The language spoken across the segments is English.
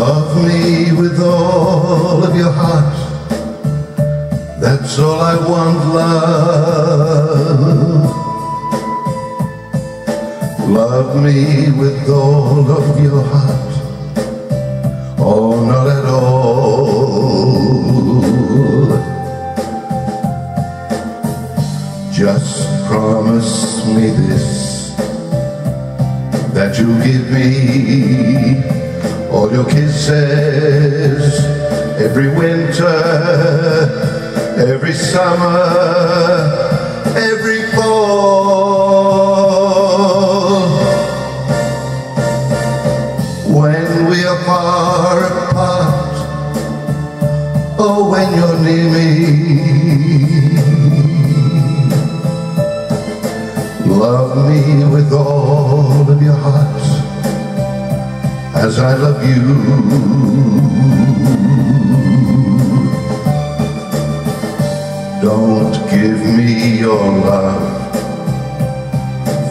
me with all of your heart. That's all I want, love. Love me with all of your heart. Oh, not at all. Just promise me this that you'll give me all your kisses every winter, every summer, every fall. When we are far apart, oh, when you're near me, love me with all as I love you. Don't give me your love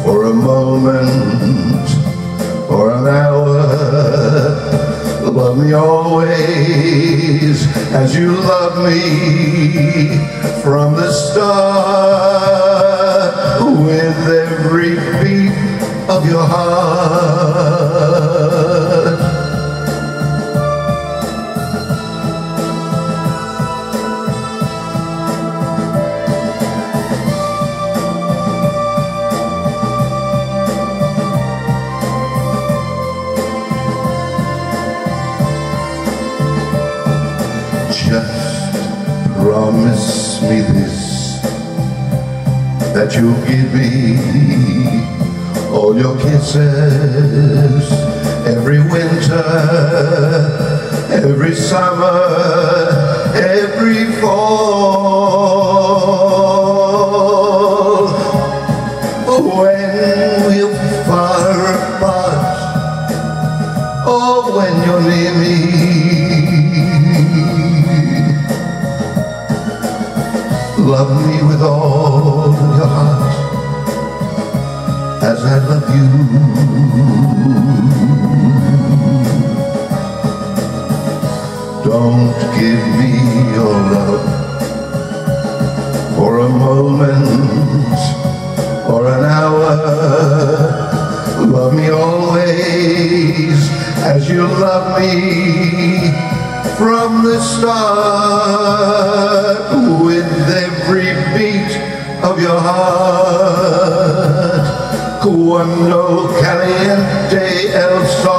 for a moment or an hour. Love me always as you love me from the start with every beat of your heart. Just promise me this that you'll give me all your kisses every winter, every summer, every fall. Love me with all your heart as I love you. Don't give me your love for a moment or an hour. Love me always as you love me from the start of your heart. Cuando caliente el sol.